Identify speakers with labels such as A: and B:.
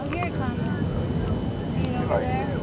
A: Oh, here it comes. See it over there?